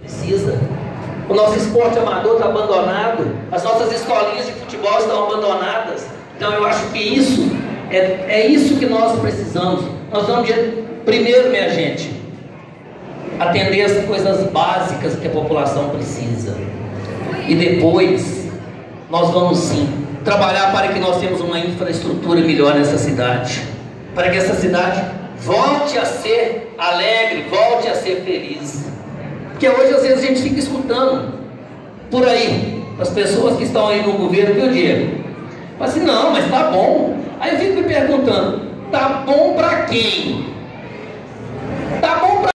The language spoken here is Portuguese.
Precisa. O nosso esporte amador está abandonado, as nossas escolinhas de futebol estão abandonadas. Então eu acho que isso é, é isso que nós precisamos. Nós vamos, primeiro, minha gente, atender as coisas básicas que a população precisa. E depois, nós vamos sim trabalhar para que nós tenhamos uma infraestrutura melhor nessa cidade. Para que essa cidade volte a ser alegre, volte a ser feliz. Porque hoje às vezes a gente fica escutando por aí, as pessoas que estão aí no governo, viu Diego? Fala assim, não, mas tá bom. Aí eu fico me perguntando, tá bom para quem?